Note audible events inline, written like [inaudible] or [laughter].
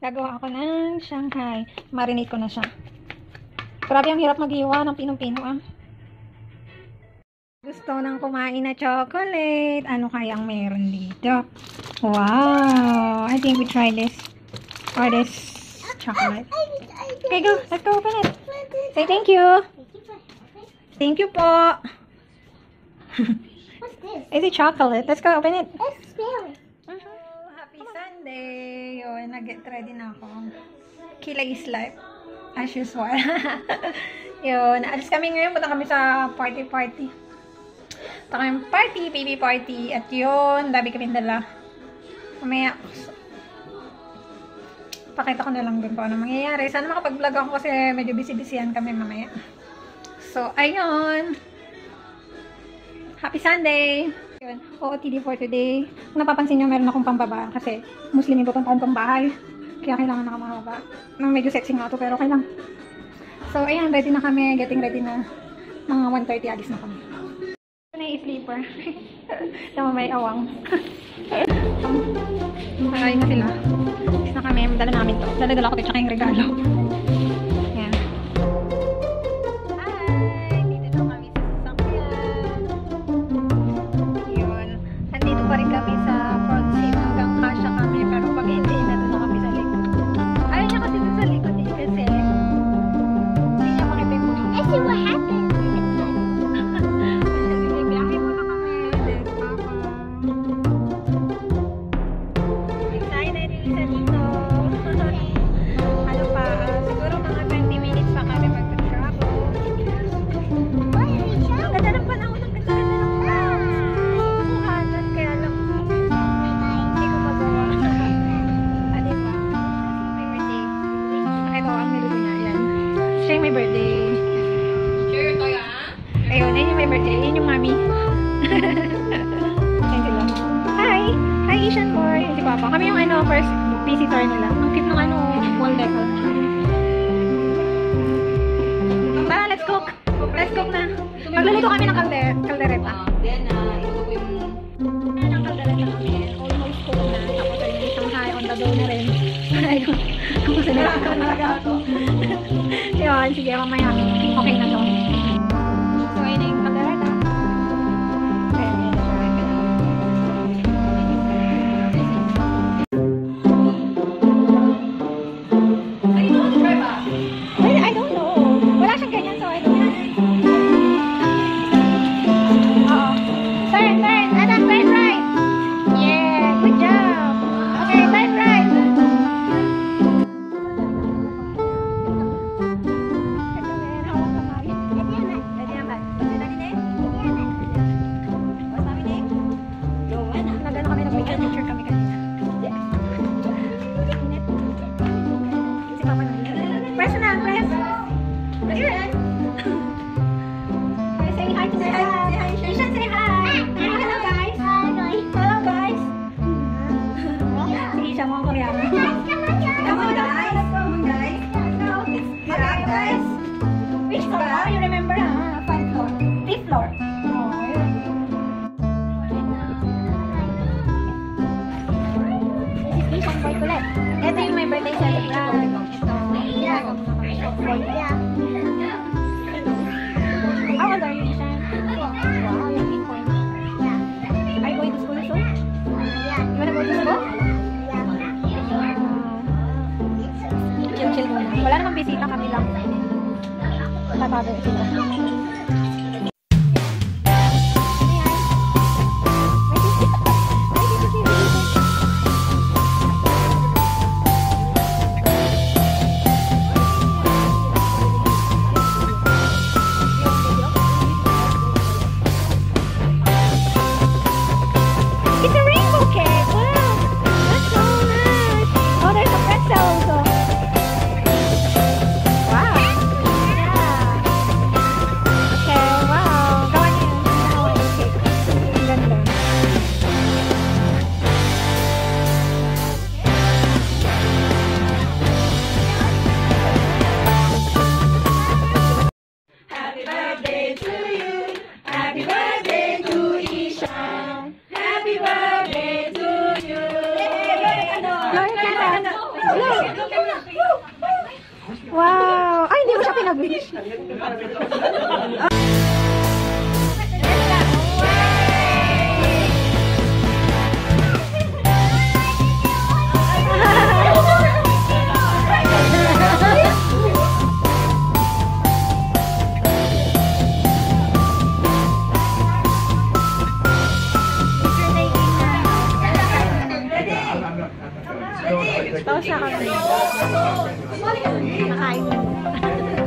Gagawa ako ng Shanghai. Marinate ko na siya. Grabe, ang hirap maghiwa ng pinong-pino ah. Gusto nang kumain na chocolate. Ano kayang meron dito? Wow! I think we try this. Or this chocolate. Okay, go. Let's go open it. Say thank you. Thank you po. What's this? Is it chocolate? Let's go open it. It's spelling. Happy Sunday! Nag-get ready na ako. Kilay is life. As usual. [laughs] Yun, alis kami ngayon. Punta kami sa party-party. Punta kami party, baby party. At yun, dami kami dala. Mamaya, pakita ko na lang din po ano mangyayari. Sana makapag-vlog ako kasi medyo busy-busyan kami mamaya. So, ayun. Happy Sunday! Yun, OOTD for today. Kung napapansin nyo, meron akong pambaba kasi Muslim yung pupunta kong bahay. Kaya kailangan na kamahaba. Medyo sexy nga ito, pero okay lang. So, ayan, ready na kami. Getting ready na. Mga 1.30 alis na kami. Ito na yung sleeper. [laughs] Tama may awang. [laughs] Nakakain na sila. Alis na kami. Dala namin to. Dala-dala ko ito tsaka yung regalo. Birthday. Sure to ya? Ayun, yun yung may birthday. Yun yung mami. [laughs] Ayun sila. Hi! Hi, Asian boy. Si Papa. Kami yung ano, first visitor nila. Ang cute ng ano, wall decor. Tara, let's cook! Let's cook na. Magluluto kami ng kalder kaldereta. Ah, then, ah, ito po yung ang kaldereta kami. Almost na. Tapos ayun, isang high on the go na rin. [laughs] Ayun. Tapos ayun, ako talaga [laughs] ako. Yun, sige, mamaya. Okay na to. Press. Say hi to say hi. Ishan, say hi. Hello, guys. Hello, guys. Si Isha mo ang koreano. Come on, guys. Come on, guys. Okay, guys. Which floor? Oh, you remember, ha? Five floor. Fifth floor. Oh, yun. Ito yung may birthday celebrant. Ito. Yeah. Tatabi sila. It's Wow! Ay, hindi mo siya pinag-wish. Tapos na kami. Nakain.